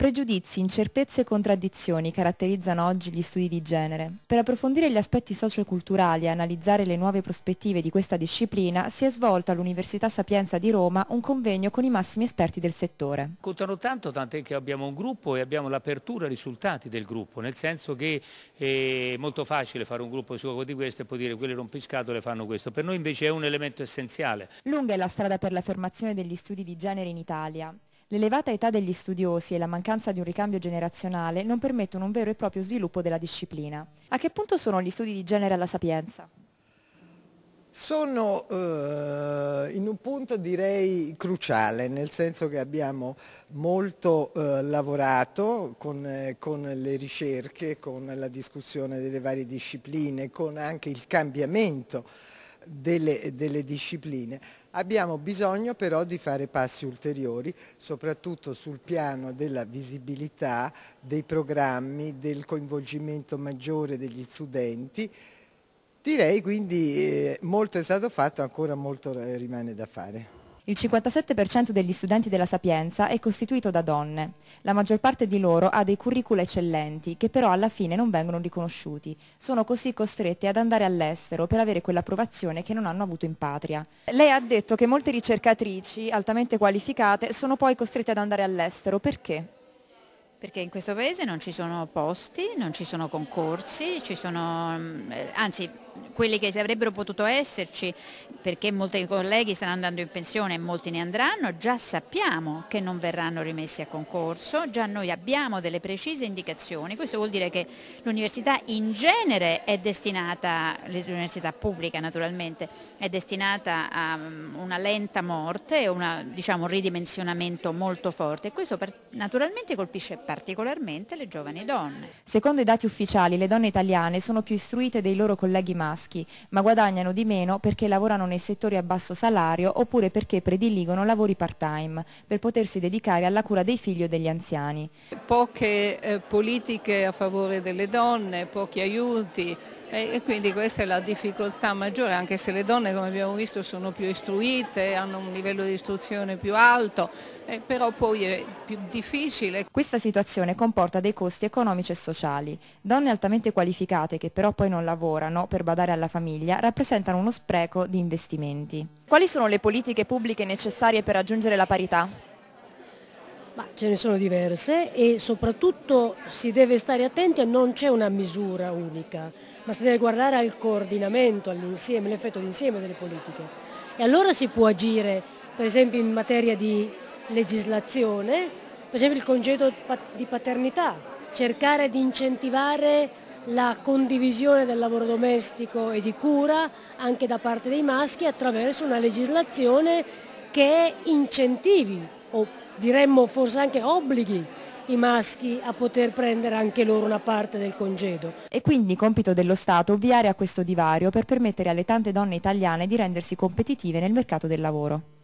Pregiudizi, incertezze e contraddizioni caratterizzano oggi gli studi di genere. Per approfondire gli aspetti socioculturali e analizzare le nuove prospettive di questa disciplina si è svolto all'Università Sapienza di Roma un convegno con i massimi esperti del settore. Contano tanto, tant'è che abbiamo un gruppo e abbiamo l'apertura ai risultati del gruppo, nel senso che è molto facile fare un gruppo su di questo e poi dire quelli rompiscatole fanno questo. Per noi invece è un elemento essenziale. Lunga è la strada per l'affermazione degli studi di genere in Italia. L'elevata età degli studiosi e la mancanza di un ricambio generazionale non permettono un vero e proprio sviluppo della disciplina. A che punto sono gli studi di genere alla Sapienza? Sono eh, in un punto direi cruciale, nel senso che abbiamo molto eh, lavorato con, eh, con, le ricerche, con la discussione delle varie discipline, con anche il cambiamento delle, delle, discipline. Abbiamo bisogno però di fare passi ulteriori, soprattutto sul piano della visibilità, dei programmi, del coinvolgimento maggiore degli studenti. Direi quindi eh, molto è stato fatto, ancora molto rimane da fare. Il 57% degli studenti della Sapienza è costituito da donne. La maggior parte di loro ha dei curricula eccellenti, che però alla fine non vengono riconosciuti. Sono così costrette ad andare all'estero per avere quell'approvazione che non hanno avuto in patria. Lei ha detto che molte ricercatrici altamente qualificate sono poi costrette ad andare all'estero. Perché? Perché in questo paese non ci sono posti, non ci sono concorsi, ci sono, mm, anzi quelli che avrebbero potuto esserci perché molti colleghi stanno andando in pensione e molti ne andranno, già sappiamo che non verranno rimessi a concorso, già noi abbiamo delle precise indicazioni, questo vuol dire che l'università in genere è destinata, l'università pubblica naturalmente, è destinata a mm, una lenta morte e una, diciamo, un ridimensionamento molto forte e questo naturalmente colpisce particolarmente le giovani donne. Secondo i dati ufficiali le donne italiane sono più istruite dei loro colleghi maschi, ma guadagnano di meno perché lavorano nei settori a basso salario oppure perché prediligono lavori part-time per potersi dedicare alla cura dei figli o degli anziani. Poche eh, politiche a favore delle donne, pochi aiuti, e quindi questa è la difficoltà maggiore, anche se le donne come abbiamo visto sono più istruite, hanno un livello di istruzione più alto, però poi è più difficile. Questa situazione comporta dei costi economici e sociali. Donne altamente qualificate che però poi non lavorano per badare alla famiglia rappresentano uno spreco di investimenti. Quali sono le politiche pubbliche necessarie per raggiungere la parità? Ma ce ne sono diverse e soprattutto si deve stare attenti a non c'è una misura unica, ma si deve guardare al coordinamento, all'insieme, all'effetto d'insieme delle politiche. E allora si può agire, per esempio in materia di legislazione, per esempio il congedo di paternità, cercare di incentivare la condivisione del lavoro domestico e di cura anche da parte dei maschi attraverso una legislazione che incentivi o diremmo forse anche obblighi i maschi a poter prendere anche loro una parte del congedo. E quindi compito dello Stato ovviare a questo divario per permettere alle tante donne italiane di rendersi competitive nel mercato del lavoro.